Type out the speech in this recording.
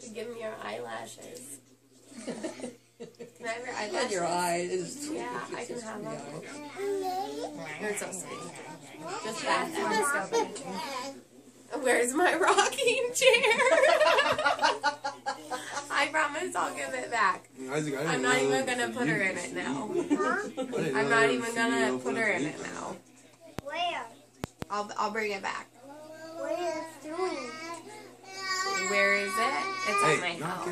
to give me your eyelashes. Can I have your And eyelashes? your eye is. Yeah, I can have them. Yeah. You're so sweet. Just that. Where's my rocking chair? I promise I'll give it back. Izaac, I didn't I'm not even gonna put her in it now. I didn't know I'm not even gonna put her in it now. Where? I'll I'll bring it back. Where it? It's at my Hey, house.